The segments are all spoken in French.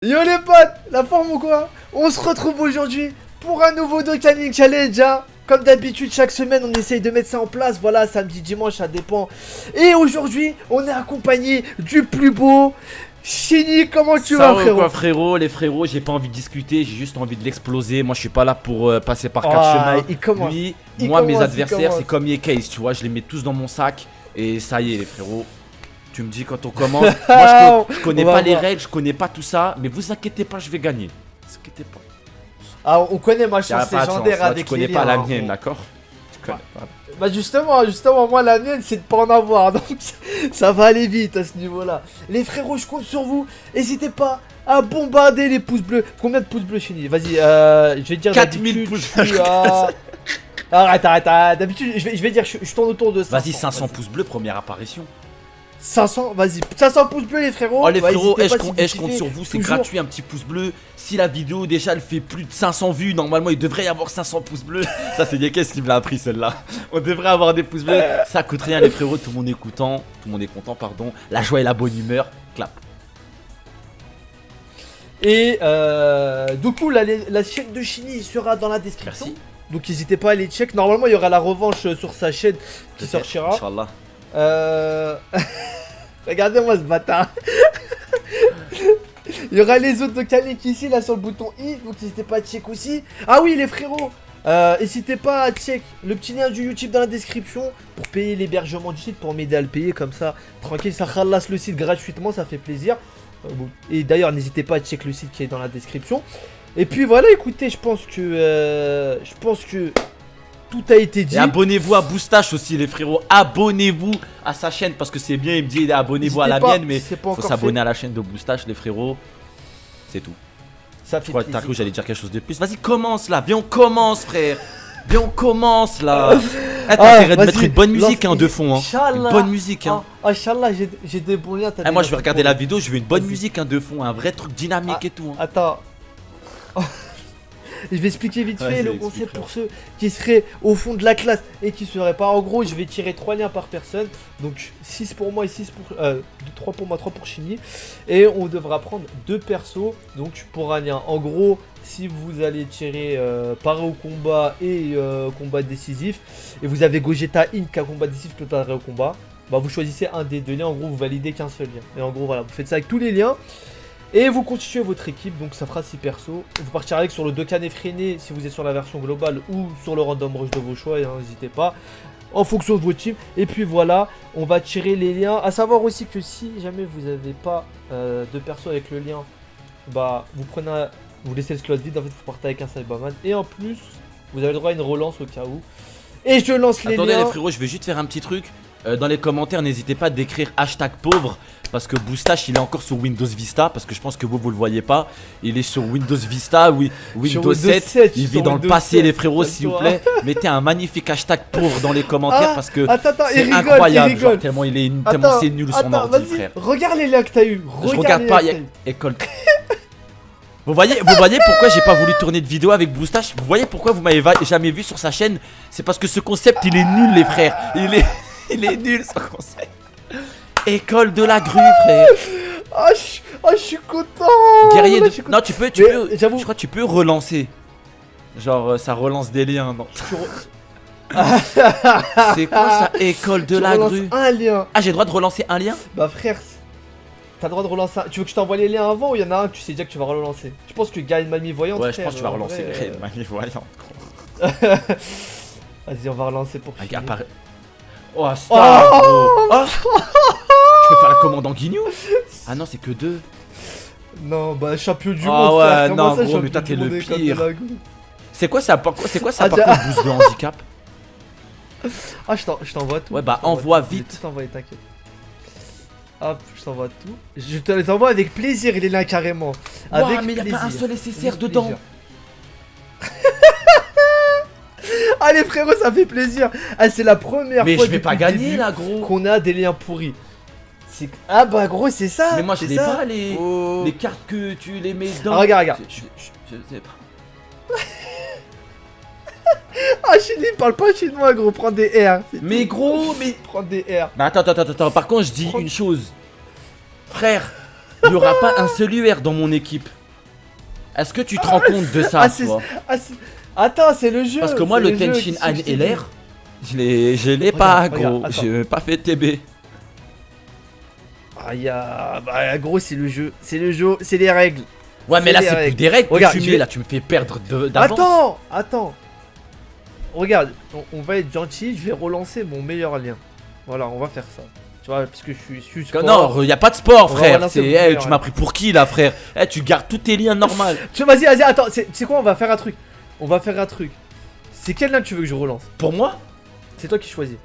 Yo les potes, la forme ou quoi? On se retrouve aujourd'hui pour un nouveau Docaning Challenge hein. Comme d'habitude, chaque semaine, on essaye de mettre ça en place. Voilà, samedi, dimanche, ça dépend. Et aujourd'hui, on est accompagné du plus beau. Chini, comment tu Ça vas, va frérot? quoi frérot? Les frérots, j'ai pas envie de discuter, j'ai juste envie de l'exploser. Moi je suis pas là pour euh, passer par quatre Ah, chemins. il commence. Lui, Il moi commence, mes adversaires c'est comme les case, tu vois, je les mets tous dans mon sac et ça y est les frérots. Tu me dis quand on commence. moi je, co- je connais pas les voir. règles, je connais pas tout ça, mais vous inquiétez pas, je vais gagner. Vous inquiétez pas. Ah, on connaît ma chance légendaire avec tu connais pas la hein. mienne, d'accord Tu connais pas. Bah justement, justement, moi la mienne c'est de pas en avoir, donc ça va aller vite à ce niveau-là. Les frérots, je compte sur vous. N'hésitez pas à bombarder les pouces bleus. Combien de pouces bleus, Chini Vas-y, euh, je vais dire 4000 d'habitude, pouces à- Arrête, arrête, arrête. D'habitude, je vais, je vais dire, je, je tourne autour de 500. Vas-y 500 pouces bleus, première apparition. 500, vas-y. 500 pouces bleus, les frérots. Oh les frérots, eh, je si je compte sur vous, c'est gratuit, un petit pouce bleu. Si la vidéo déjà elle fait plus de 500 vues, normalement il devrait y avoir 500 pouces bleus. Ça c'est Yekes qui me l'a appris celle-là. On devrait avoir des pouces bleus. Ça coûte rien les frérots, tout le monde est content, tout le monde est content, pardon. La joie et la bonne humeur, clap. Et euh, du coup, la, la chaîne de Chini sera dans la description. Merci. Donc n'hésitez pas à aller check. Normalement, il y aura la revanche euh, sur sa chaîne qui sortira. Euh... Regardez-moi ce bâtard. Il y aura les autres de ici, là sur le bouton I, donc n'hésitez pas à check aussi. Ah oui les frérots, euh, n'hésitez pas à check le petit lien du YouTube dans la description pour payer l'hébergement du site, pour m'aider à le payer comme ça. Tranquille, ça ralasse le site gratuitement, ça fait plaisir. Euh. Et d'ailleurs n'hésitez pas à check le site qui est dans la description. Et puis voilà, écoutez, je pense que... euh, je pense que tout a été dit. Et abonnez-vous à Boostache aussi les frérots. Abonnez-vous à sa chaîne parce que c'est bien, il me dit abonnez-vous à la pas, mienne, mais pas faut s'abonner à la chaîne de Boostache les frérots. C'est tout. Ça Je fait crois que plaisir. j'allais dire quelque chose de plus. Vas-y, commence là. Viens, on commence, frère. Viens, on commence là. Eh, t'as Ah, intérêt de mettre une bonne musique hein, de fond. Hein. Une bonne musique. Hein. Ah, Inch'Allah, j'ai j'ai des bons liens. t'as Eh, des moi, je vais regarder la vidéo. Je veux une bonne musique hein, de fond. Un vrai truc dynamique Ah, et tout. hein. Attends. Je vais expliquer vite fait le concept pour ceux qui seraient au fond de la classe et qui seraient pas. En gros, je vais tirer 3 liens par personne. Donc 6 pour moi et 6 pour. Euh, 3 pour moi, 3 pour Chini. Et on devra prendre deux persos. Donc pour un lien. En gros, si vous allez tirer euh, paré au combat et euh, combat décisif, et vous avez Gogeta Inc à combat décisif préparé au combat, bah vous choisissez un des deux liens. En gros, vous validez qu'un seul lien. Et en gros, voilà, vous faites ça avec tous les liens. Et vous constituez votre équipe, donc ça fera 6 persos. Vous partirez avec sur le Dokkan effréné si vous êtes sur la version globale ou sur le random rush de vos choix, et, n'hésitez pas. En fonction de votre team. Et puis voilà, on va tirer les liens. À savoir aussi que si jamais vous n'avez pas euh, de perso avec le lien, bah vous prenez un- vous laissez le slot vide, en fait vous partez avec un Cyberman. Et en plus, vous avez le droit à une relance au cas où. Et je lance les Attendez, liens. les frérots, je vais juste faire un petit truc. Euh, dans les commentaires, n'hésitez pas d'écrire hashtag pauvre. Parce que Boostache, il est encore sur Windows Vista. Parce que je pense que vous, vous le voyez pas. Il est sur Windows Vista, oui, Windows, Windows 7. 7, Il vit dans le passé, 7, les frérots, s'il vous plaît. Mettez un magnifique hashtag pauvre dans les commentaires. Ah, parce que c'est incroyable. il genre, tellement il est tellement c'est nul son ordi, frère. regarde les liens que t'as eu. Je regarde regarde les pas, y a- école. Vous voyez, vous voyez pourquoi j'ai pas voulu tourner de vidéo avec Boostache Vous voyez pourquoi vous m'avez jamais vu sur sa chaîne? C'est parce que ce concept il est nul les frères Il est, il est nul ce concept École de la grue frère. Ah, je ah, je suis content. Guerrier de... Non tu peux, tu Mais, peux j'avoue- Je crois que tu peux relancer. Genre euh, ça relance des liens non. C'est quoi ça École de tu la grue? un lien. Ah j'ai le droit de relancer un lien? Bah frère, t'as le droit de relancer un... Tu veux que je t'envoie les liens avant ou il y en a un que tu sais déjà que tu vas relancer? Je pense que Gaël Mamie Voyante Ouais je pense que tu vas relancer Ouais, mamie voyante, euh, Vas-y, on va relancer pour apparaît Oh star Oh. Oh Je peux faire la commande en guignou Ah non c'est que deux Non, bah champion du Ah monde ouais, frère, comment non, ça, gros, mais toi, t'es le pire. C'est quoi ça C'est quoi ça Ah, par contre boost de handicap Ah, je t'en- je t'envoie tout. Ouais, bah, je t'envoie envoie tout. Je vite. tout envoyer, t'inquiète. Hop, je t'envoie tout. Je te les envoie avec plaisir, il est là carrément. Avec mais y a pas un seul SSR dedans. Allez frérot, ça fait plaisir. Ah, c'est la première Mais fois je vais pas gagner là gros qu'on a des liens pourris. Ah bah gros, c'est ça. Mais moi je c'est l'ai ça. pas les... Oh. les cartes que tu les mets dedans Ah, regarde, regarde. Je, je- je sais pas Ah, Chili, parle pas chinois, gros. Prends des R. Mais tout. gros mais Prends des R. Mais attends attends attends attends par contre je dis Prends- une chose Frère il y aura pas un seul UR dans mon équipe. Est-ce que tu te rends compte de ça, Ah, c'est- toi Ah, Attends, c'est le jeu Parce que moi, le Tenshin Han l'air, je l'ai, je l'ai pas, gros. J'ai pas fait TB. Ah. Bah, gros, c'est le jeu. C'est le jeu, c'est les règles. Ouais, mais là, c'est plus des règles Regarde, que tu mets. vais- Là, tu me fais perdre d'avance. Attends, attends. Regarde, on, on va être gentil, je vais relancer mon meilleur lien. Voilà, on va faire ça. Tu vois, parce que je suis... Je suis sport. Non, y a pas de sport, frère. eh, tu m'as pris pour qui, là, frère? Eh, tu gardes tous tes liens normaux. Tu vas-y, vas-y, attends, c'est c'est quoi, on va faire un truc. On va faire un truc. C'est quel que tu veux que je relance Pour moi C'est toi qui choisis.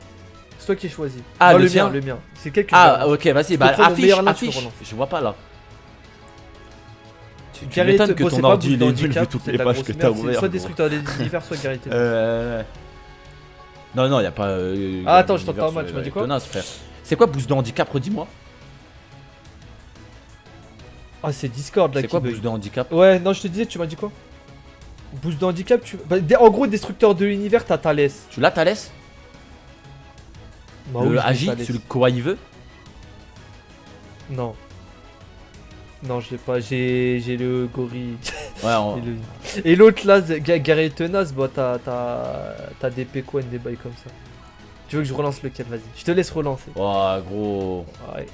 C'est toi qui choisis. Ah, Non, le mien, le mien. C'est quel que Ah, ok, vas-y. Bah, affiche, affiche. relances. Je vois pas là. Tu, tu m'étonnes que ton pas ordi il est nul Handicap, vu toutes les pages que t'as ouvertes. Soit destructeur des univers, soit Gary Te- Euh. Non, non, y a pas. euh, Ah, attends, je t'entends mal, tu m'as dit quoi. C'est quoi boost de handicap Redis-moi. Ah, c'est Discord là C'est quoi boost de handicap Ouais, non, je te disais, tu m'as dit quoi? Boost de handicap, tu. Bah, en gros, destructeur de l'univers, t'as Thales. Tu l'as, Thalès Bah Le Agi, Thalès. celui que Kawhi veut Non. Non, je l'ai pas, j'ai j'ai le gorille. Ouais, on- Et le- l'autre là, Gary Tenace, bah t'as des pécoines, des bails comme ça. Tu veux que je relance lequel? Vas-y, je te laisse relancer. Oh, gros. Ouais,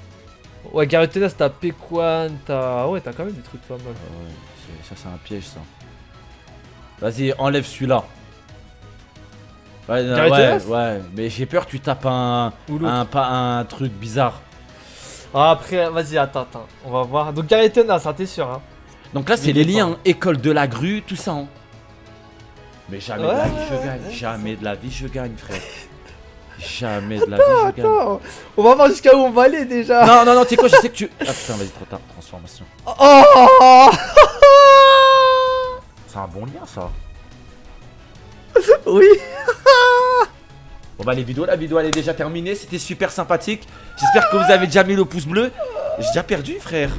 ouais Gary Tenace, t'as pécoine, t'as. Ouais, t'as quand même des trucs pas mal. Ah ouais, ça, c'est un piège, ça. Vas-y, enlève celui-là. Ouais, ouais, ouais, mais j'ai peur que tu tapes un, un, pas un truc bizarre. Ah, après, vas-y, attends, attends, on va voir. Donc Gary Tenace, hein, t'es sûr, hein Donc là, c'est les liens, hein, école de la grue, tout ça. hein. Mais jamais de la vie je gagne. ouais, jamais de la vie je gagne, frère. jamais de la vie je gagne. Attends, on va voir jusqu'à où on va aller déjà. Non, non, non, tu sais quoi, je sais que tu. Ah putain, vas-y, trop tard, transformation. Oh C'est un bon lien, ça. Oui Bon bah les vidéos, la vidéo elle est déjà terminée, c'était super sympathique. J'espère que vous avez déjà mis le pouce bleu. J'ai déjà perdu frère.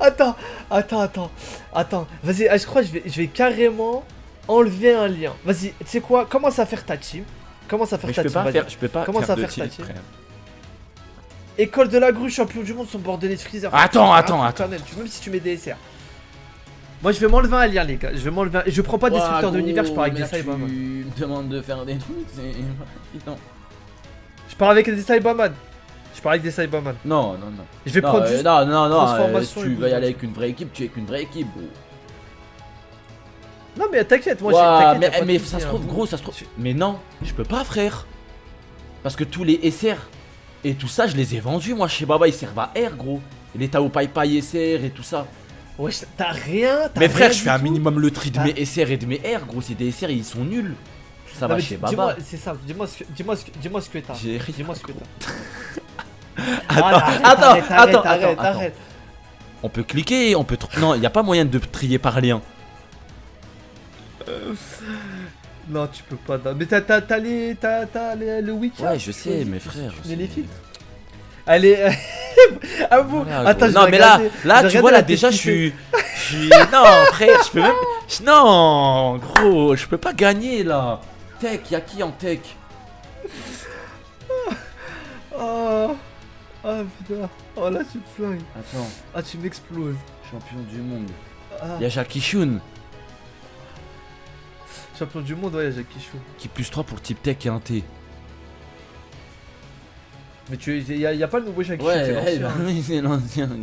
Attends, attends, attends, attends. Vas-y, ah, je crois que je vais, je vais carrément enlever un lien. Vas-y, tu sais quoi? Commence à faire ta team. Commence à faire Mais je ta peux team. pas faire, je peux pas Comment faire ta team frère. École de la grue, champion du monde, son bordel de freezer. Attends, attends, attends. même si tu mets des SR. Moi, je vais m'enlever un lien, les gars. Je vais m'enlever un... Et je prends pas destructeur de l'univers, je pars avec des Cyberman. Tu me demandes de faire des trucs, c'est. Non. Je pars avec des Cyberman. Je pars avec des Cyberman. Non, non, non. Je vais non, prendre euh, juste. non, non, non, euh, transformation et tu vas y aller le avec une vraie équipe, tu es avec une vraie équipe. gros. Non, mais t'inquiète, moi, Ouah, j'ai. mais de mais ça se hein. trouve, gros, ça se trouve. Mais non, je peux pas, frère. Parce que tous les SR et tout ça, je les ai vendus. Moi, chez Baba, ils servent à R, gros. Et les Tao Pai Pai SR et tout ça. Ouais, t'as rien. t'as Mais frère, rien je fais un minimum le tri de mes SR et de mes R, gros. C'est des SR, ils sont nuls. Ça Non, va chez Baba. C'est simple. Dis-moi ce que, dis-moi ce que, t'as. J'ai rien. Dis-moi ce que t'as. Attends, arrête, attends, arrête, attends, arrête, attends. On peut cliquer, on peut. Non, il n'y a pas moyen de trier par lien. Non, tu peux pas. Mais t'as, t'as, t'as les, t'as, t'as les- le wiki. Ouais, je sais, mes frères. Tu les sais. Filtres. Allez, à vous. Voilà, Attends, non mais là, là tu vois là déjà je suis, je suis, non frère, je peux même, non gros, je peux pas gagner là. Tech, y'a qui en tech? Oh, ah putain. Oh là, tu me flingues. Attends, Ah, tu m'exploses. champion du monde. Ah, Y'a Jackie Shun champion du monde, ouais, Jackie Chou. qui plus 3 pour type tech et un T. Mais tu, y a, y a pas le nouveau Jackie c'est Ouais, l'ancien, bah oui, c'est l'ancien. gros.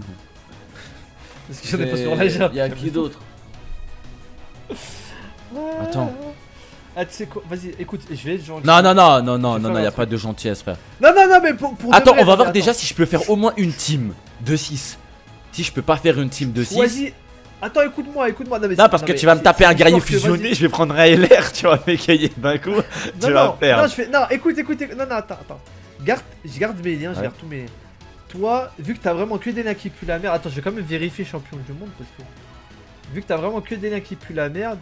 Parce qu'il y en a pas sur la jambe. Y'a qui d'autre? Attends. Ah, tu sais quoi? Vas-y, écoute, je vais être gentil. Non, non, non, non, non, non, non, truc. pas de gentillesse, frère. Non, non, non, mais pour. pour Attends, vrai, on va voir attends. déjà si je peux faire au moins une team de 6. Si je peux pas faire une team de 6. Vas-y. Attends, écoute-moi, écoute-moi. Non, mais Non, c'est- parce que mais tu vas me c'est- taper c'est un guerrier que, fusionné, je vais prendre un LR, tu vas m'écailler d'un coup. Non, tu vas non, faire. non, je fais. Non, écoute, écoute, écoute. Non, non, attends, attends. Garde, je garde mes liens, je garde tous mes. Toi, vu que t'as vraiment que des nains qui puent la merde. Attends, je vais quand même vérifier champion du monde parce que. Vu que t'as vraiment que des nains qui puent la merde,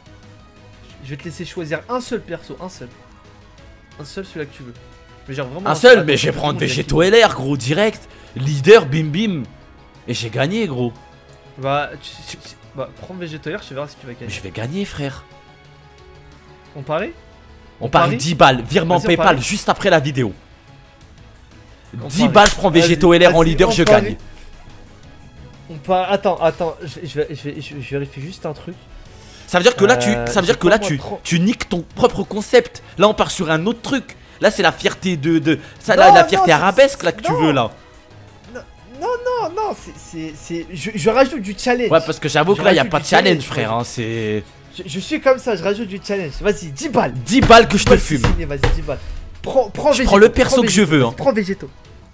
je vais te laisser choisir un seul perso, un seul. Un seul, celui-là que tu veux. Mais genre vraiment. Un seul, Attends, mais je vais prendre Végéto LR, gros, direct. Leader, bim bim. Et j'ai gagné, gros. Bah, tu, bah, prends Végétoyer, je vais voir si tu vas Mais gagner. je vais gagner, frère. On parie? On, On parie parie? 10 balles, virement PayPal juste après la vidéo. On 10 parie. balles, je prends Végéto LR en leader, je gagne. On part... Attends, attends, je, je, vais- je, vais- je- vérifie juste un truc. Ça veut dire que là, tu, Euh, ça veut dire que là, tu, tu niques ton propre concept. Là, on part sur un autre truc. Là, c'est la fierté de, de ça, là, la fierté arabesque là que tu veux là. Non, non, non, c'est- Je, je rajoute du challenge. Ouais, parce que j'avoue que là, y a pas de challenge, frère. Hein, c'est je, suis comme ça, je rajoute du challenge. Vas-y, 10 balles. 10 balles que je te fume. Vas-y, 10 balles. Prends, prends Je prends le perso prends que je veux, hein. Prends végéto.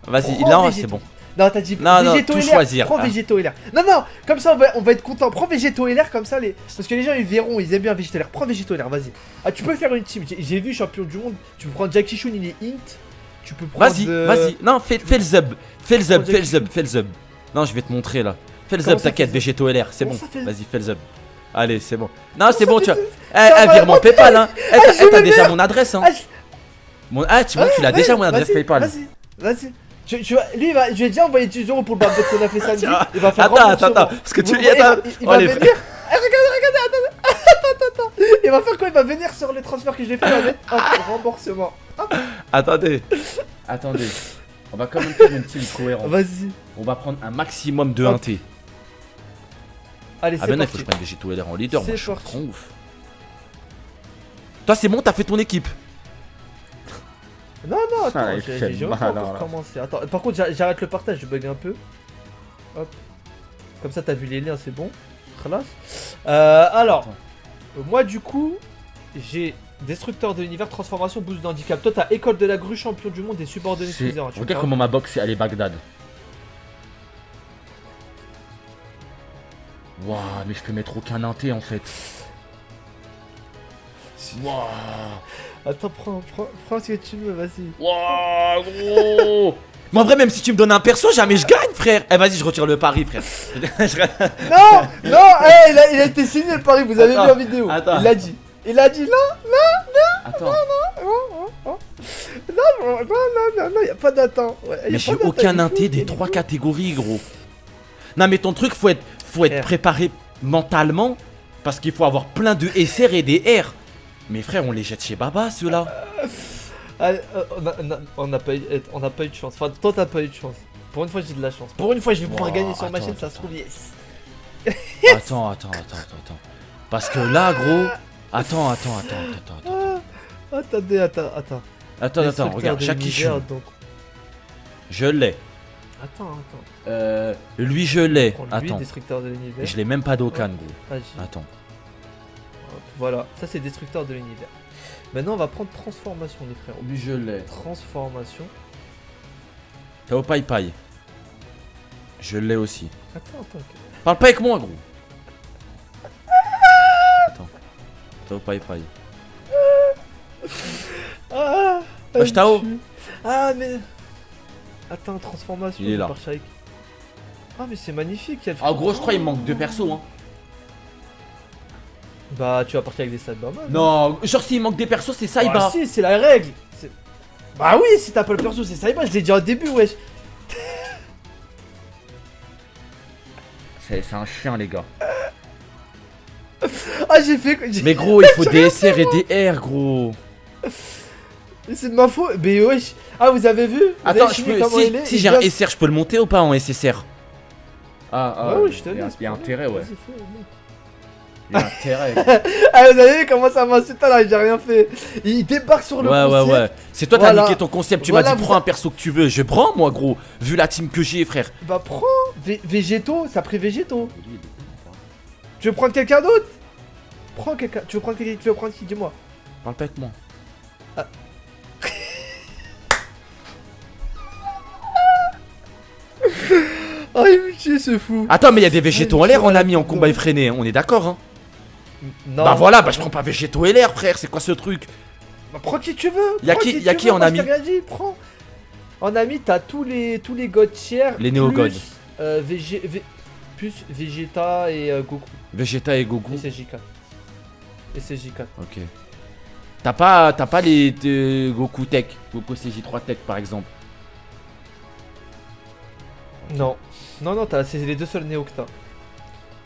Vas-y, là, c'est bon. Non, t'as dit Non, non, végéto tout et l'air. choisir, Prends hein. végéto et l'air. Non, non, comme ça on va, on va être content. Prends végéto et l'air, comme ça les. Parce que les gens ils verront, ils aiment bien végéto et l'air. Prends végéto et l'air, vas-y. Ah, tu peux faire une team. J'ai- vu champion du monde. Tu peux prendre Jackie Chun, il est int. Tu peux prendre. Vas-y, euh, vas-y. Non, fais, fais le zub. Fais le zub, fais le zub, fais le zub. Non, je vais te montrer là. Fais le zub, t'inquiète, zub végéto LR, c'est bon. Vas-y, fais le zub. Allez, c'est bon. Non, c'est bon, tu le- Eh, eh, virement PayPal, hein. Eh, Ah, t'as je eh, t'as déjà mon adresse, hein. Ah, Mon... Ah, tu vois, tu l'as Ouais, déjà mon adresse PayPal. Vas-y, vas-y. Tu, tu lui, il va, je vais déjà envoyer 10 euros pour le barbecue qu'on a fait samedi. Tiens, Il va faire Attends, attends, attends. Parce que tu. Voyez, Attends. il, il Oh, va venir. Eh, regardez, regardez, attends, attends, attends. Il va faire quoi? Il va venir sur les transferts que je vais faire. Il va mettre un remboursement. Attendez. Attendez. On va quand même faire une team cohérente. Vas-y. On va prendre un maximum de Hop. 1T. Allez, Ah, c'est ben non, il faut que je prenne LR en leader. Moi, C'est je suis trop ouf. Toi, c'est bon, t'as fait ton équipe. Non, non, attends, Ah, j'ai encore commencé. Attends, par contre, j'a- j'arrête le partage, je bug un peu. Hop. Comme ça, t'as vu les liens, c'est bon. Euh, alors, Attends. euh, moi, du coup, j'ai Destructeur de l'univers, transformation, boost d'handicap. Toi, t'as école de la grue, champion du monde et subordonné. Tu Regarde me comment ma box elle est Bagdad. Waouh, mais je peux mettre aucun inté en fait. Parles Attends, prends, prends, prends ce que tu veux, vas-y. waouh, gros. Mais en vrai, même si tu me donnes un perso, jamais je gagne, frère. Eh, vas-y, je retire le pari, frère. Non, non, hey, il, a, il a été signé le pari, vous avez Attends, vu en vidéo. attends. Il l'a dit. Il a dit non, Attends, non, non, non, non, non, y a pas d'attente. Ouais, Mais pas j'ai d'attente, aucun inté des trois catégories, gros. Non, mais ton truc, faut être, faut être préparé mentalement. Parce qu'il faut avoir plein de SR et des R. Mais frère, on les jette chez Baba, ceux-là. Allez, euh, on n'a pas, eu- on n'a pas eu de chance. Enfin, toi, t'as pas eu de chance. Pour une fois, j'ai de la chance. Pour une fois, je vais pouvoir gagner sur ma attends, chaîne, ça attends. se trouve, yes. Attends, attends, attends, attends, attends. Parce que là, gros. Attends, attends, attends, attends, attends. Ah, attendez, attends, attends. Attends, attends, Destructeur regarde, Chun. donc. Je l'ai. Attends, attends. Euh, lui, je l'ai. Attends. destructeur de l'univers. Je l'ai même pas d'Okan, gros. Vas-y. Attends. Voilà, ça c'est destructeur de l'univers. Maintenant, on va prendre transformation, les frères. Lui, je l'ai. Transformation. Tao Pai Pai. Je l'ai aussi. Attends, attends. Parle pas avec moi, gros. Attends. Tao Pai Pai. Ah Tao. tue. Ah, mais. Attends, transformation. Il est là. Ah, mais c'est magnifique. il Ah, gros, je crois qu'il me manque deux persos, hein. Bah, tu vas partir avec des stats pas mal. Non, genre s'il manque des persos, c'est Bah, Saiba. si, c'est la règle. Bah oui, si t'as pas le perso, c'est ça. Je l'ai dit au début, wesh. C'est c'est un chien, les gars. Ah, j'ai fait. j'ai- Mais gros, il faut des SR et des R, gros. C'est de ma faute. Mais wesh. Ah, vous avez vu? Vous Attends, avez je peux, si, il est? si j'ai un SR, je peux le monter ou pas en SSR Ah, ah, Ah oui, je te il y a- laisse. Il y a intérêt, ouais. Il y a intérêt. Ah, vous avez vu comment ça m'insulter là J'ai rien fait. Il débarque sur le Ouais, ouais, concept. ouais. C'est toi, t'as Voilà. niqué ton concept. Tu Voilà, m'as dit, prends a- un perso que tu veux. Je prends, moi, gros. Vu la team que j'ai, frère. Bah, prends. Végétaux, ça a pris végétaux. Tu veux prendre quelqu'un d'autre? Prends quelqu'un. Tu veux prendre quelqu'un Tu veux prendre qui? Dis-moi. Parle pas avec moi. Ah, il me tue ce fou. Attends, mais il y a des végétaux en l'air, on a mis en combat effréné. hein. On est d'accord, hein Non. Bah voilà, bah je prends pas végétaux et l'air, frère. C'est quoi ce truc? Bah, prends qui tu veux. Y'a qui- tu y'a qui en ami Prends. En ami, t'as tous les tous les gods tiers. Les plus, néo-gods. euh, plus Vegeta et euh, Goku. Vegeta et Goku. Et c'est J4. Et c'est J4. Ok. T'as pas, t'as pas les euh, Goku Tech, Goku CJ3 Tech par exemple? Non. Non, non, t'as- c'est les deux seuls néo que t'as.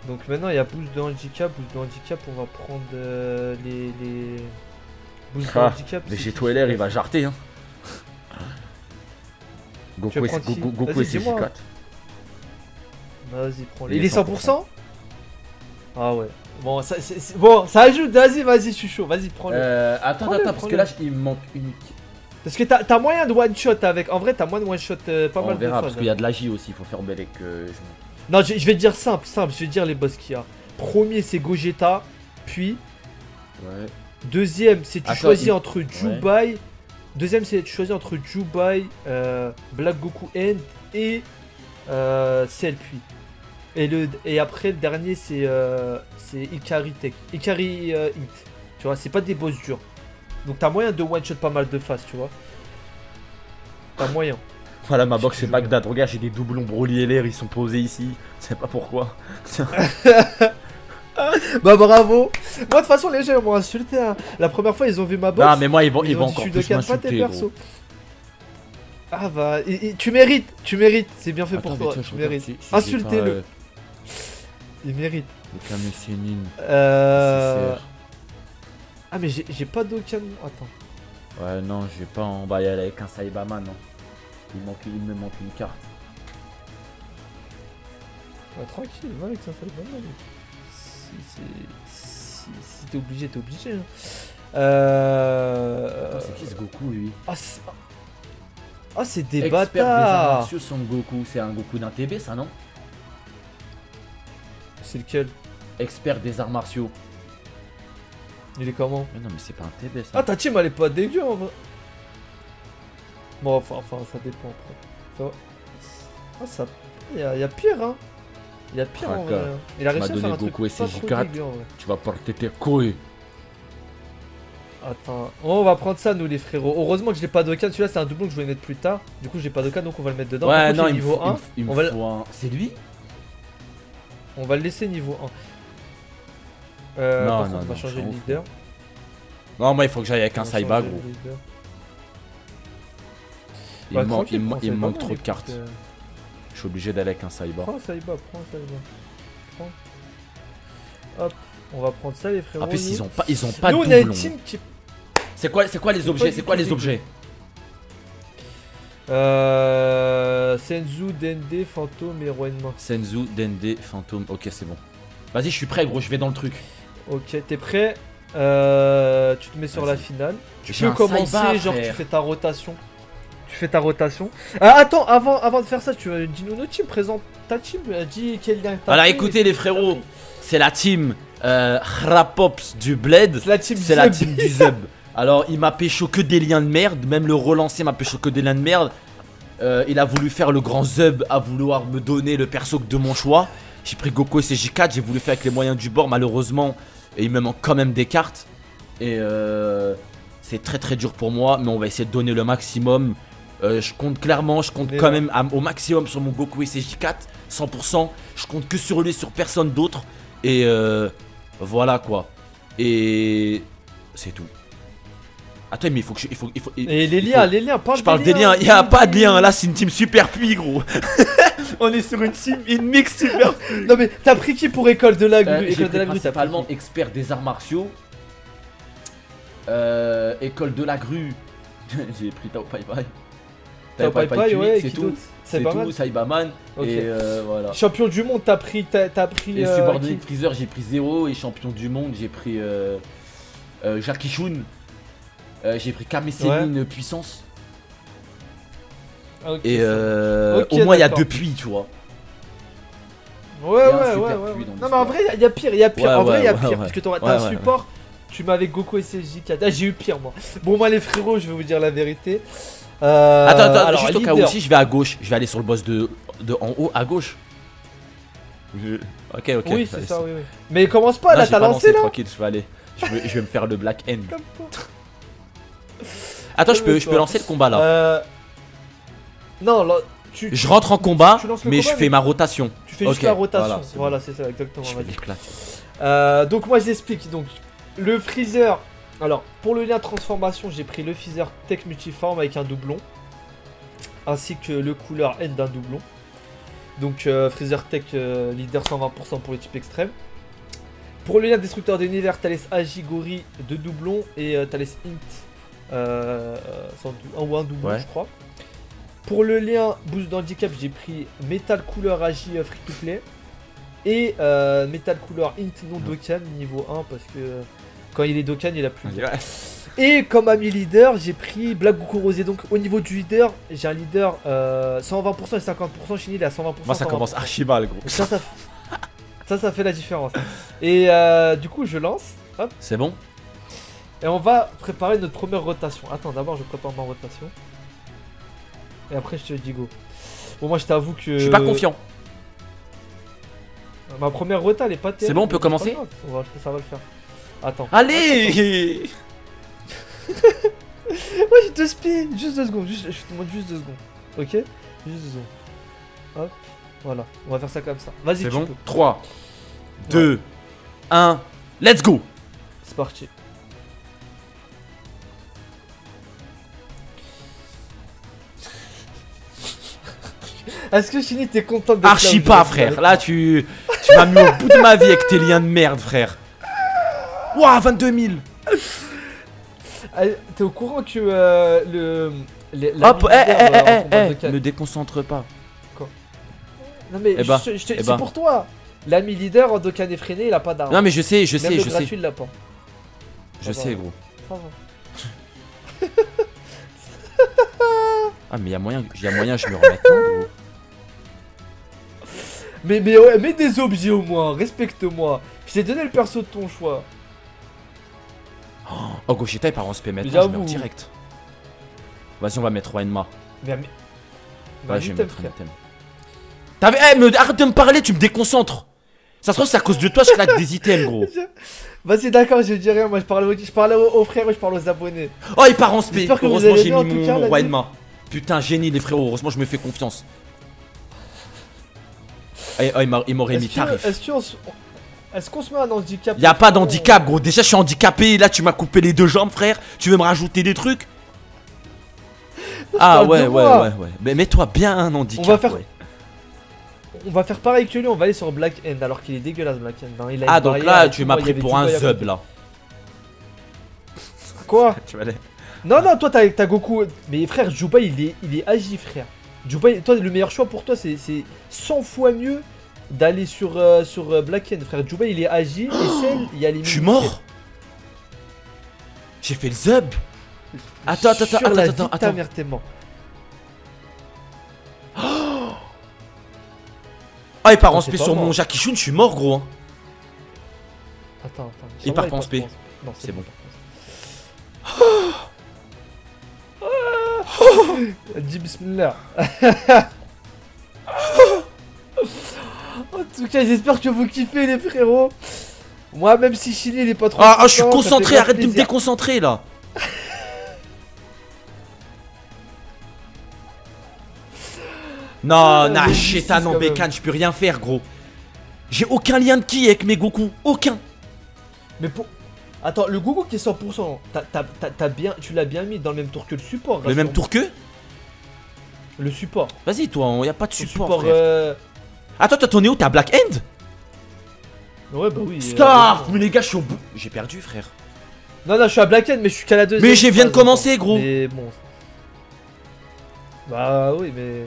Donc maintenant, il y a boost de handicap. Boost de handicap, on va prendre euh, les, les. Boost de Ah, handicap. Mais chez qui toi LR, il va jarter, hein. Goku veux et prendre qui Goku- Goku Vas-y, et dis-moi. CJ4. Vas-y, prends-le. Il Il est est 100% Ah ouais. Bon, ça, bon, ça ajoute, vas-y, vas-y, je suis chaud, vas-y, prends-le. Euh, attends, attends, parce que là, il me manque une. Parce que t'as moyen de one shot avec. En vrai, t'as moyen de one shot euh, pas On mal de verra, fois. parce qu'il y a de la J aussi, il faut faire belle que je. Non, je, je vais dire simple, simple, je vais dire les boss qu'il y a. Premier, c'est Gogeta, puis Ouais. deuxième, c'est tu Attends, choisis il- entre Jubai. Deuxième, c'est tu choisis entre Jubai, euh, Black Goku End et euh, Cell puis. Et, le, et après, le dernier, c'est euh, c'est Ikari Tech. Ikari euh, Hit. Tu vois, c'est pas des boss durs. Donc t'as moyen de one shot pas mal de phases, tu vois. T'as moyen. Voilà, ma box c'est Bagdad. Regarde, j'ai des doublons Broly et l'air, ils sont posés ici. Je sais pas pourquoi. Bah bravo Moi de toute façon les gens ils m'ont insulté hein. La première fois ils ont vu ma box Non, mais moi, ils vont, ils ils vont encore plus décales pas tes m'insulter. Ah bah et- et tu mérites Tu mérites C'est bien fait Attends, pour toi Tu mérites si- si j'ai Insultez-le. euh, Il mérite Euh... Ah mais j'ai j'ai pas d'aucun... Attends Ouais, non, je vais pas en bailler avec un Saibama, non. Il, manque, il me manque une carte. Bah, Tranquille va avec ça ça va. Si, si, si, si t'es obligé t'es obligé hein. Euh... C'est qui ce Goku, lui? Ah c'est... Ah des Expert des arts bâtards martiaux Son Goku, c'est un Goku d'un TB, ça, non? C'est lequel? Expert des arts martiaux. Il est comment? Mais non, mais c'est pas un TB, ça. Ah ta team elle est pas dégueu en vrai. Bon enfin, enfin ça dépend après. Ça. Ah ça. Il y, a- y a pire hein. Il y a pire en vrai. hein. Il a réussi à faire un truc pas trop J4. dégueu en vrai. Tu vas porter tes couilles. Attends, on va prendre ça nous les frérots. Heureusement que je l'ai pas d'Okan, celui-là c'est un doublon que je voulais mettre plus tard. Du coup j'ai pas d'Okan donc on va le mettre dedans. Ouais, non, il niveau faut, 1, il me faut- il me on va le- faut un. C'est lui? On va le laisser niveau 1. Euh, Non, par non, contre, on va changer le leader. Non, moi, il faut que j'aille avec On un va Saiba, changer gros. Il, Bah, me manque- il il trop de cartes. euh, Je suis obligé d'aller avec un Saiba. Prends Saiba, prends Saiba. Prends. Hop, on va prendre ça les frérots. En plus, ils ont pas, ils ont pas Nous, de on a une team qui. C'est quoi, c'est quoi les objets C'est quoi les objets Euh. Senzu, Dende, Fantôme et Roenma. Senzu, Dende, Fantôme. Ok, c'est bon. Vas-y, je suis prêt, gros. Je vais dans le truc. Ok, t'es prêt? Euh, Tu te mets sur la finale. Tu peux un commencer, Saiba, genre tu fais ta rotation. Tu fais ta rotation. Ah, attends, avant, avant de faire ça, tu dis-nous notre team, présente ta team. euh, Dis quel lien t'as Alors, écoutez, les frérots. C'est la team euh, Rapops du Bled. C'est la team C'est la Zeb. team du Zeb. Alors, il m'a pécho que des liens de merde. Même le relancer m'a pécho que des liens de merde. Euh, il a voulu faire le grand Zeb à vouloir me donner le perso de mon choix. J'ai pris Goku et CJ4. J'ai voulu faire avec les moyens du bord. Malheureusement, et il me manque quand même des cartes. Et euh, c'est très très dur pour moi. Mais on va essayer de donner le maximum. Euh, je compte clairement, je compte quand même à- au maximum sur mon Goku et CJ4. 100%. Je compte que sur lui, sur personne d'autre. Et euh, voilà quoi. Et c'est tout. Attends, mais il faut que je. Il faut, il faut, il- Et les liens, faut- les liens, parle je parle des liens, il n'y a pas de lien. Là, c'est une team super puits, gros. On est sur une team, une mix super. Non mais t'as pris qui pour école de la grue Euh, École de la grue, principalement expert des arts martiaux. Euh, école de la grue. J'ai pris Tao Pai Pai. Tao Pai Pai, ouais, c'est tout. C'est tout. Saibaman. Et euh, voilà. Champion du monde, t'as pris, t'as t'as pris. Et euh, subordonné qui de Freezer, j'ai pris 0. Et champion du monde, j'ai pris euh, euh, Jackie Chun. Euh, j'ai pris Kame Sennin puissance. Ah, Et euh, au moins, il y a deux puits, tu vois. Ouais, ouais, ouais, ouais. puits Non, mais en vrai, il y a pire, il y a pire. Ouais, en vrai, il y a ouais, pire. ouais, Parce que t'as ouais, t'as un ouais, support, tu avec Goku et CJ4. Ah, j'ai eu pire, moi. Bon, moi, les frérots, je vais vous dire la vérité. Euh, attends, attends, alors, juste au cas où aussi, je vais à gauche. Je vais aller sur le boss de, de en haut à gauche. Je- Ok, ok. Oui, c'est ça, oui, oui. Mais commence pas, Non, là, t'as lancé, là Tranquille, je vais aller. Je vais, je vais me faire le Black End. Attends, je peux, je peux lancer le combat là. Euh... Non, là, tu, Je rentre en combat, tu mais combat, je fais mais- ma rotation. tu fais juste la rotation. voilà, Voilà, c'est ça, exactement. Je vais. Euh, donc moi j'explique donc le freezer. Alors pour le lien transformation j'ai pris le freezer tech multiforme avec un doublon ainsi que le couleur N d'un doublon. Donc euh, freezer tech euh, leader 120% pour les types extrêmes. Pour le lien destructeur d'univers Thales Agigori de doublon et euh, Thales Int un ou un doublon Ouais. je crois. Pour le lien boost d'handicap, j'ai pris Metal Couleur euh, Free to Play et euh, Metal Couleur Int non Dokkan niveau 1 parce que quand il est Dokkan, il a plus. Et comme ami leader, j'ai pris Black Goku Rosé. Donc au niveau du leader, j'ai un leader euh, 120% et 50%. Chini il est à 120%. Moi, ça 120%. commence archi mal, gros. Ça, ça, ça, ça fait la différence. Et euh, du coup, je lance. C'est bon Et on va préparer notre première rotation. Attends, d'abord, je prépare ma rotation. Et après, je te dis go. Bon, moi, je t'avoue que. Je suis pas confiant. Ma première rota, elle est pas terrible. C'est bon, on peut commencer on va- Ça va le faire. Attends. Allez Ouais, je te spin Juste deux secondes. Juste, je te demande juste deux secondes. Ok? Juste deux secondes. Hop. Voilà. On va faire ça comme ça. Vas-y, C'est bon? peux. 3, 2, 1, let's go C'est parti. Est-ce que Chini t'es content là Archi pas, frère. Là, tu, tu m'as mis au bout de ma vie avec tes liens de merde, frère. Ouah, 22 000 Ah, T'es au courant que euh, le. les- la Hop, eh, eh, euh, eh, eh, eh, me déconcentre pas. Non mais Eh bah, je- eh c'est bah. pour toi. L'ami leader en Dokkan effréné, il a pas d'arme. Non, mais je sais, je Même sais, je sais. gratuit, il l'a pas. Je sais, gros. Ah, mais y a moyen, y a moyen, je me remette gros. Mais, mais ouais, mets des objets au moins, respecte-moi. Je t'ai donné le perso de ton choix. Oh, Gaucheta, il part en spé maintenant, je J'avoue. meurs direct. Vas-y, on va mettre Enma. Mais, mais... Ouais, mais je vais mettre. T'avais. Eh, me... arrête de me parler, tu me déconcentres. Ça se trouve, c'est à cause de toi, je claque des items, gros. Vas-y, d'accord, je dis rien. Moi, je parle, aux, je parle aux, frères et je parle aux abonnés. Oh, il part en spé. Heureusement, j'ai mis en mon, mon. Enma. Putain, génie, les frérots. Heureusement, je me fais confiance. Oh, il m'a- il m'aurait mis Est-ce que- tarif. est-ce qu'on se... Est-ce qu'on se met un handicap Y a pas d'handicap, gros. Déjà, je suis handicapé. Là, tu m'as coupé les deux jambes, frère. Tu veux me rajouter des trucs Ah ouais, ouais, ouais, ouais. Mais mets-toi bien un handicap. On va faire- ouais. On va faire pareil que lui, on va aller sur Black End alors qu'il est dégueulasse Black End. hein. Il a Ah, donc là, tu m'as pris pour un côté. là. Quoi Tu vas aller. Non, non, toi t'as Goku. Mais frère, Juba il est, il est agi, frère. Juba, toi, le meilleur choix pour toi, c'est c'est 100 fois mieux d'aller sur, euh, sur euh, Black End, frère. Juba il est agi et celle, il y a les Je suis mort J'ai fait le zub Attends, attends, attends, attends, attends. mère, t'es mort. Ah, il part en spé sur mon Jackie Chun, je suis mort, gros. hein. Attends, attends. Il part pas en spé. Non, C'est bon. Dis bismillah. en tout cas, j'espère que vous kiffez les frérots. Moi, même si Chili il est pas trop. Ah, ah, je suis concentré, arrête de me déconcentrer là. Non, chétan justice, en bécane, je peux rien faire, gros. J'ai aucun lien de qui avec mes Goku, aucun. Mais pour. Attends, le Goku qui est 100%, t'as- t'as- t'as- t'as bien, tu l'as bien mis dans le même tour que le support. Le même tour que? Le support. Vas-y, toi, y a pas de Le support. support. frère. euh, Attends, es où T'es à Black End Ouais, bah oui. Stop euh, Mais les gars, je suis au bout. J'ai perdu, frère. Non, non, je suis à Black End, mais je suis qu'à la deuxième. Mais j'ai viens de commencer, gros. Mais bon. Bah oui, mais.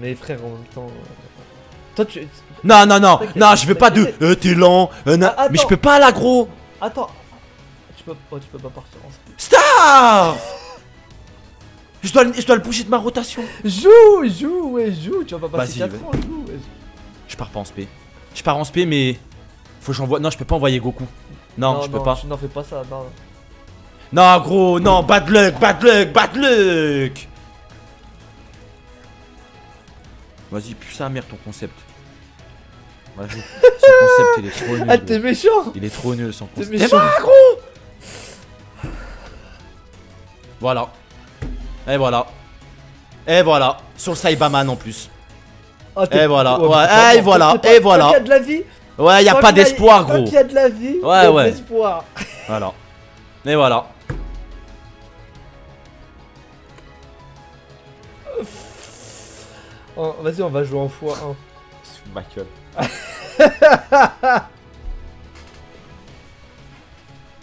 Mais frère, en même temps. euh, Toi, tu. Non, non, non, non, je veux pas de. Euh, t'es lent. euh, na- Ah, Mais je peux pas là, gros. Attends. Tu peux, oh, tu peux pas partir en. Stop je dois, le- je dois le bouger de ma rotation. Joue, joue, ouais, joue. Tu vas pas passer Vas-y, 4 ans, joue. Je pars pas en spé. Je pars en spé, mais. Faut que j'envoie. Non, je peux pas envoyer Goku. Non, je peux pas. tu- Non, fais pas ça. Non. Non, gros, non, bad luck, bad luck, bad luck. Vas-y, pue sa mère ton concept. Vas-y. Son concept, il est trop nul. Ah, gros. t'es méchant. Il est trop nul son T'es concept. méchant. Voilà. Et voilà. Et voilà. Sur le Saibaman en plus. Ah, Et voilà, mais ouais, pas et voilà, et voilà. Qu'il y a de la vie. Ouais, y a pas d'espoir, gros. qu'il y a de la vie. Ouais, y a de ouais. l'espoir. Voilà. Et voilà. Oh, Vas-y, on va jouer en x1. Ma gueule.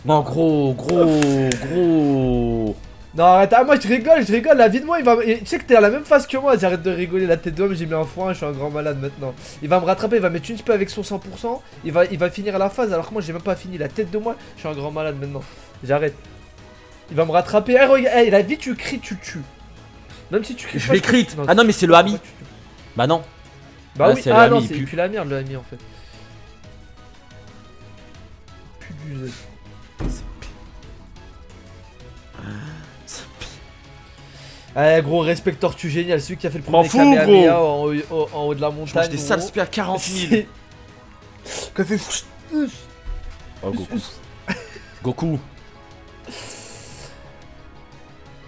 non, gros, gros, gros. Non, arrête, ah, moi je rigole, je rigole, la vie de moi, il va. Tu sais que t'es à la même face que moi, j'arrête de rigoler la tête d'homme, j'ai mis un foin, je suis un grand malade maintenant. Il va me rattraper, il va mettre une spé avec son 100%, il va, il va finir à la phase alors que moi j'ai même pas fini la tête de moi, je suis un grand malade maintenant. J'arrête. Il va me rattraper, eh, regarde, eh, la vie tu cries, tu tues. Même si tu cries Je pas, vais. Ah non, mais c'est le ami. Bah non. Bah Ouais, oui, c'est le ah ami, non, c'est plus la merde le ami en fait. Eh gros, respect Tortue génial, celui qui a fait le premier Kamehameha en, haut- au- en haut de la Je montagne. mange des sales à 40 000. C'est- Qui a fait... Oh, Goku. Goku.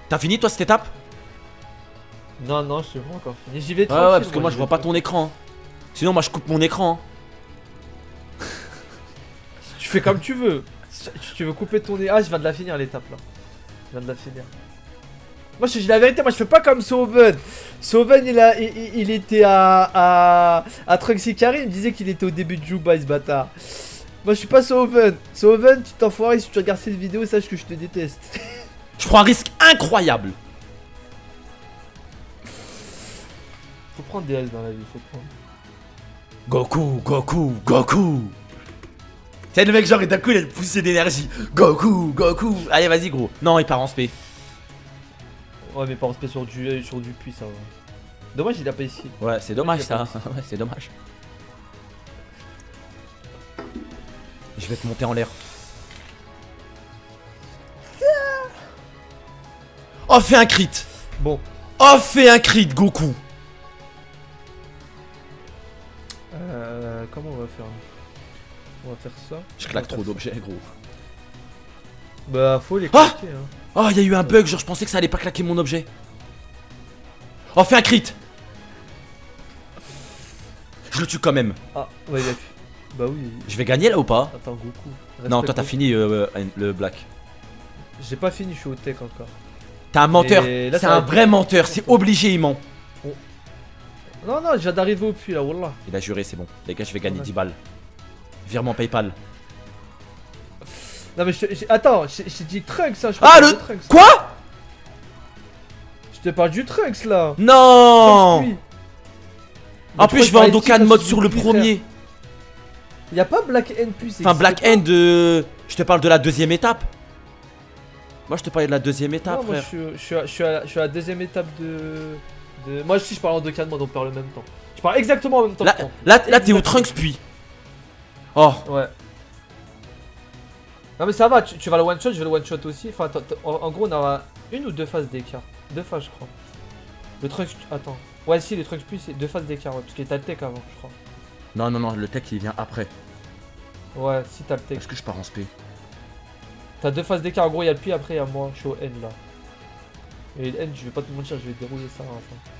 T'as fini toi cette étape? Non, non, je suis pas encore fini. J'y vais tranquille. ouais, parce que moi je vois pas ton écran. Sinon, moi je coupe mon écran. Tu fais comme tu veux. Tu veux couper ton nez. Ah, je viens de la finir l'étape là. Je viens de la finir. Moi, je dis la vérité, moi je fais pas comme Sauven. Sauven, il, a, il, il- était à, à, à Trunks Ikari, il me disait qu'il était au début de Juba, ce bâtard. Moi, je suis pas Sauven. Sauven, tu t'enfoiré, si tu regardes cette vidéo, sache que je te déteste. Je prends un risque incroyable. faut prendre des risques dans la vie, faut prendre. Goku, Goku, Goku. C'est le mec genre et d'un coup il a une poussée d'énergie. Goku, Goku. Allez vas-y gros. Non il part en spé. Ouais, mais pas en spé sur du, sur du puits, ça va. Dommage, il a pas ici. Ouais c'est dommage ça. Ouais c'est dommage. Je vais te monter en l'air. Oh fais un crit. Bon, Oh fais un crit Goku. euh, comment on va faire? On va faire ça. Je claque trop d'objets gros. Bah, faut les Ah hein. Oh il y a eu un bug genre je pensais que ça allait pas claquer mon objet. Oh fais un crit. Je le tue quand même. Ah, ouais, il a Bah oui. Je vais gagner là ou pas Attends, Goku. Non, toi t'as fini euh, euh, le black. J'ai pas fini, je suis au tech encore. T'es un menteur. C'est un vrai menteur. C'est obligé, il ment. Non, non, je viens d'arriver au puits là, wallah. Il a juré, c'est bon. Les gars, je vais gagner Ouais. 10 balles. Virement PayPal. Non, mais je j'ai- Attends, je je t'ai dit Trunks, ça. Je Ah, le- de Trunks. Quoi? Je te parle du Trunks là. Non Trunks. En plus, je vais en de Dokkan mode sur le premier. frère Y a pas Black End puis Enfin, Black End, euh, je te parle de la deuxième étape. Moi, je te parlais de la deuxième étape, Non, je frère. suis, je, suis à, je, suis à, je suis à la deuxième étape de. de... Moi aussi, je parle en Dokkan mode, on parle en même temps. Je parle exactement en même temps. Là, t'es au. Trunks puis. Oh, Ouais. Non mais ça va, tu, tu vas le one shot, je vais le one shot aussi. Enfin, attends, en, en gros, on aura une ou deux phases d'écart. Deux phases, je crois. Le truc, attends. Ouais, si, le truc plus, c'est deux phases d'écart, ouais, parce que t'as le tech avant, je crois. non, non, non, le tech il vient après. Ouais, si t'as le tech. Est-ce que je pars en spé T'as deux phases d'écart, en gros, il y a le P, après il y a moi, je suis au N là. Et le N, je vais pas te mentir, je vais dérouiller ça à la fin.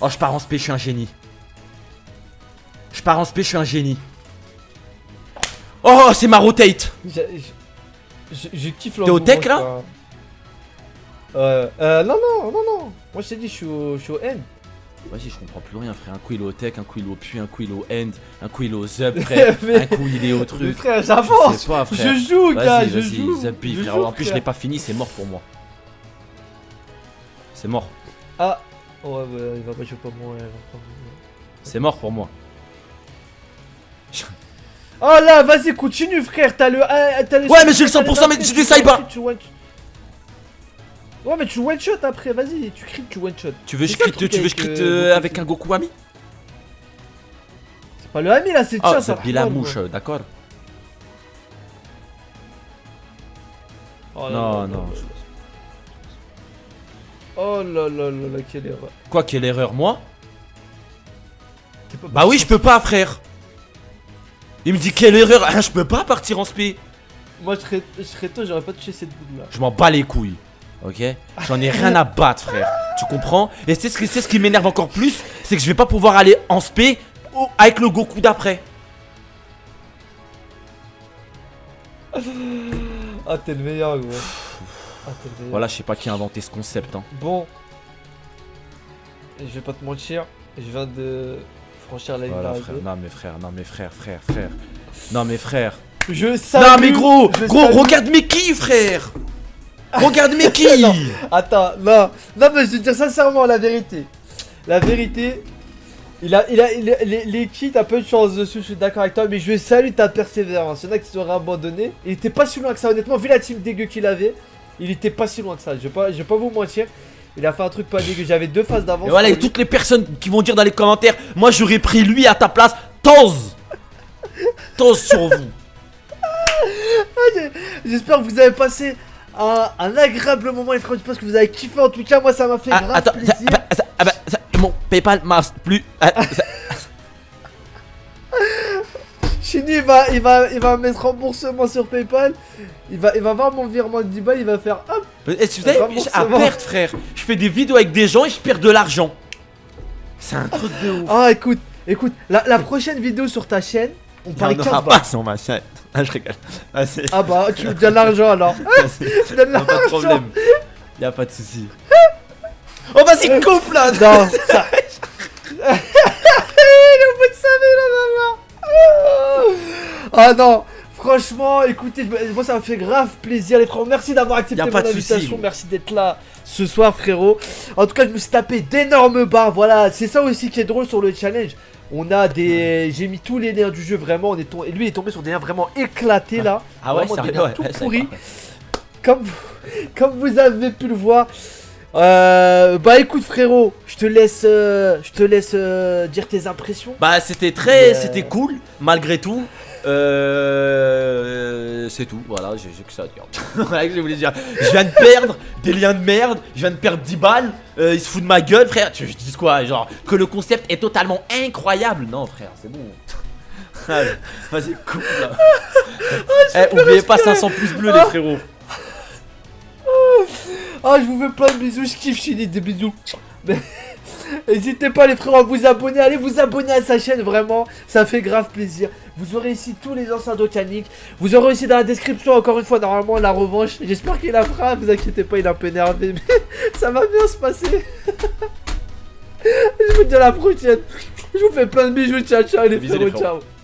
Oh, je pars en spé, je suis un génie. Je pars en spé, je suis un génie. Oh, c'est ma rotate. Je, je kiffe T'es au tech, là Euh, euh, non, non, non, non. Moi je t'ai dit, je suis au, je suis au N. Vas-y, je comprends plus rien, frère. Un coup il est au tech, un coup il est au puits, un coup il est au end, un coup il est au zub, frère. Mais- un coup il est au Mais truc. frère, Je j'avance. frère. Je joue, gars, Vas-y, je joue. zub frère. joue, En plus, je frère. l'ai pas fini, c'est mort pour moi. C'est mort. Ah, ouais, bah, il va pas, je vais pas mourir. C'est mort pour moi. Oh là, vas-y, continue, frère. T'as le. ah, t'as le Ouais, mais j'ai le t'as 100%, mais j'ai du cyber. Ouais, mais tu one shot après, vas-y, tu cries, tu one shot. Tu veux, je ça, crit- tu veux, je avec, crit euh, euh, avec un Goku ami? C'est pas le ami là, c'est le Ah, tien, c'est ça. la mouche, euh, d'accord Oh Non, non. Oh là là là là, quelle erreur. Quoi, quelle erreur, moi? Bah oui, je peux pas, frère. Il me dit quelle erreur Ah, Je peux pas partir en spé. Moi, je serais, je serais toi, j'aurais pas touché cette boule là. Je m'en bats les couilles. Ok? J'en ai rien à battre, frère. Tu comprends? Et c'est ce, ce qui m'énerve encore plus c'est que je vais pas pouvoir aller en spé avec le Goku d'après. Ah, t'es le meilleur, gros. Ah, le meilleur. Voilà, je sais pas qui a inventé ce concept. Hein. Bon. Je vais pas te mentir, je viens de franchir la ligne Voilà, d'arrivée. frère. Non, mais frère, non, mais frère, frère, frère. Non, mais frère. Je salue. non, mais gros, gros, salue- regarde mes qui, frère Regarde mais qui Non. Attends, non, non, mais je te dis sincèrement la vérité. La vérité, il a, il a, il a- les, les kits, t'as peu de chance dessus, je suis d'accord avec toi, mais je salue ta persévérance. Il y en a qui seraient abandonnés. Il était pas si loin que ça, honnêtement, vu la team dégueu qu'il avait, il était pas si loin que ça. Je vais pas, je vais pas vous mentir. Il a fait un truc pas dégueu. J'avais deux phases d'avance. Et voilà, et toutes les personnes qui vont dire dans les commentaires, moi j'aurais pris lui à ta place, Toz Toz sur vous J'espère que vous avez passé un, un agréable moment, les frères. J'espère que vous avez kiffé. En tout cas, moi, ça m'a fait Ah, grave Attends, plaisir. ah bah, ça- ah bah, ça- mon Paypal marche plus. Ah, ça- Chini, il va, il va, il va mettre remboursement sur PayPal. Il va, il va voir mon virement de 10 balles. Il va faire hop. Vous savez, à perdre, frère. Je fais des vidéos avec des gens et je perds de l'argent. C'est un truc de ouf. Ah, écoute, écoute, la, la prochaine vidéo sur ta chaîne, on parle en 15 aura balles. pas sur ma chaîne. Ah, je rigole. Ah. Ah bah, tu me donnes l'argent alors. Tu me donnes Y'a pas de l'argent. problème. Y'a pas de soucis. Oh, vas-y, coupe là Non, ça. il est au bout de sa vie, là, maman. Ah non, franchement, écoutez, moi ça m'a fait grave plaisir, les frères. Merci d'avoir accepté mon invitation. Merci d'être là ce soir, frérot. En tout cas, je me suis tapé d'énormes barres. Voilà, c'est ça aussi qui est drôle sur le challenge. On a des. J'ai mis tous les liens du jeu vraiment. On est tom- et Lui il est tombé sur des liens vraiment éclatés là. Ah ouais, Vraiment sérieux, des liens ouais, tout ouais, pourris. Comme vous, comme vous avez pu le voir. Euh, bah écoute frérot, je te laisse, euh, je te laisse euh, dire tes impressions. Bah, c'était très. Euh. C'était cool, malgré tout. Euh. C'est tout, voilà, j'ai que ça à dire. voilà que je voulais dire. Je viens de perdre des liens de merde, je viens de perdre 10 balles. il se fout de ma gueule, frère. Tu je dis quoi Genre, que le concept est totalement incroyable. Non, frère, c'est bon. Vas-y, coupe là. Eh, oubliez pas 500 pouces bleus, les frérots. Ah je vous fais plein de bisous, je kiffe Chili, des bisous. N'hésitez pas les frères à vous abonner, allez vous abonner à sa chaîne vraiment, ça fait grave plaisir. Vous aurez ici tous les anciens d'Ocanic, vous aurez aussi dans la description encore une fois normalement la revanche. J'espère qu'il la fera, vous inquiétez pas, il est un peu énervé, mais ça va bien se passer. je vous dis à la prochaine. Je vous fais plein de bisous, ciao ciao les frérots. ciao.